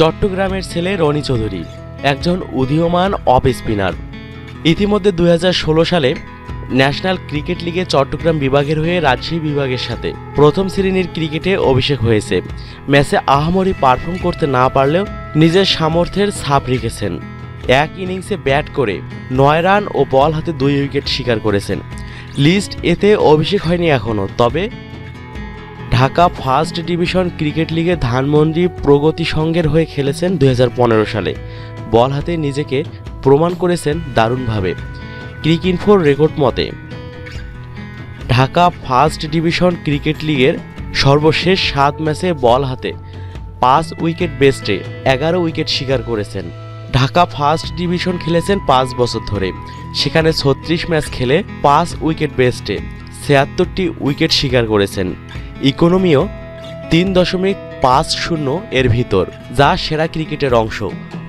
চট্টগ্রামের ছেলে রনি চৌধুরী, একজন উদীয়মান অফ স্পিনার। ইতিমধ্যে দু হাজার ষোলো সালে ন্যাশনাল ক্রিকেট লিগে চট্টগ্রাম বিভাগের হয়ে রাজশাহী বিভাগের সাথে প্রথম শ্রেণির ক্রিকেটে অভিষেক হয়েছে। ম্যাচে আহামরি পারফর্ম করতে না পারলেও নিজের সামর্থ্যের ছাপ রেখেছেন। এক ইনিংসে ব্যাট করে নয় রান ও বল হাতে দুই উইকেট শিকার করেছেন। লিস্ট এতে অভিষেক হয়নি এখনও তবে ঢাকা ফার্স্ট ডিভিশন ক্রিকেট লিগে ধানমন্ডি প্রগতি সংঘের হয়ে খেলেছেন দু হাজার পনেরো সালে। বল হাতে নিজেকে প্রমাণ করেছেন দারুণভাবে। ক্রিক ইনফোর রেকর্ড মতে, ঢাকা ফার্স্ট ডিভিশন ক্রিকেট লিগের সর্বশেষ সাত ম্যাচে বল হাতে পাঁচ উইকেট বেস্টে এগারো উইকেট শিকার করেছেন। ঢাকা ফার্স্ট ডিভিশন খেলেছেন পাঁচ বছর ধরে। সেখানে ছত্রিশ ম্যাচ খেলে পাঁচ উইকেট বেস্টে। ছিয়াত্তরটি উইকেট শিকার করেছেন। ইকোনমিও তিন দশমিক পাঁচ শূন্য এর ভিতর, যা সেরা ক্রিকেটের অংশ।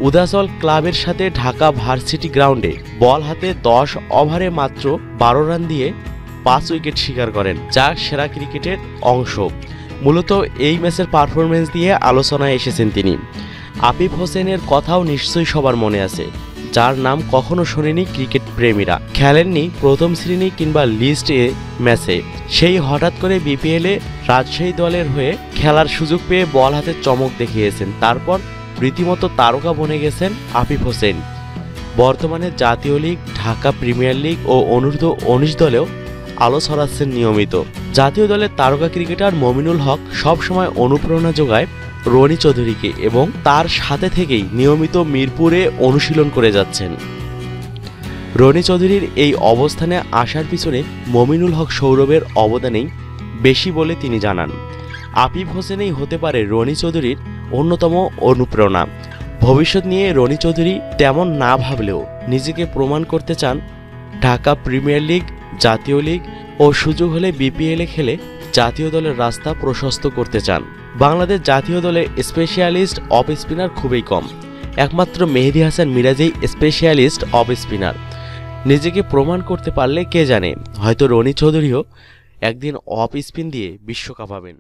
উদাসল ক্লাবের সাথে ঢাকা ভার্সিটি গ্রাউন্ডে বল হাতে দশ ওভারে মাত্র বারো রান দিয়ে পাঁচ উইকেট শিকার করেন, যা সেরা ক্রিকেটের অংশ। মূলত এই ম্যাচের পারফরমেন্স দিয়ে আলোচনায় এসেছেন তিনি। আফিফ হোসেনের কথাও নিশ্চয়ই সবার মনে আছে, যার নাম কখনো শোনেনি ক্রিকেট প্রেমীরা। খেলেননি প্রথম শ্রেণি কিংবা লিস্ট এ ম্যাচে। সেই হঠাৎ করে বিপিএলে রাজশাহী দলের হয়ে খেলার সুযোগ পেয়ে বল হাতে চমক দেখিয়েছেন। তারপর রীতিমতো তারকা বনে গেছেন আফিফ হোসেন। বর্তমানে জাতীয় লীগ, ঢাকা প্রিমিয়ার লিগ ও অনূর্ধ্ব উনিশ দলেও আলো ছড়াচ্ছেন নিয়মিত। জাতীয় দলের তারকা ক্রিকেটার মমিনুল হক সবসময় অনুপ্রেরণা যোগায় রনি চৌধুরীকে এবং তার সাথে থেকেই নিয়মিত মিরপুরে অনুশীলন করে যাচ্ছেন। রনি চৌধুরীর এই অবস্থানে আসার পিছনে মমিনুল হক সৌরভের অবদানেই বেশি বলে তিনি জানান। আপিফ হোসেনেই হতে পারে রনি চৌধুরীর অন্যতম অনুপ্রেরণা। ভবিষ্যৎ নিয়ে রনি চৌধুরী তেমন না ভাবলেও নিজেকে প্রমাণ করতে চান ঢাকা প্রিমিয়ার লিগ, জাতীয় লিগ ও সুযোগ হলে বিপিএলে খেলে জাতীয় দলের রাস্তা প্রশস্ত করতে চান। বাংলাদেশ জাতীয় দলে স্পেশালিস্ট অফ স্পিনার খুবই কম। একমাত্র মেহেদি হাসান মিরাজেই স্পেশালিস্ট অফ স্পিনার। নিজেকে প্রমাণ করতে পারলে কে জানে, হয়তো রনি চৌধুরীও একদিন অফ স্পিন দিয়ে বিশ্বকাপ পাবেন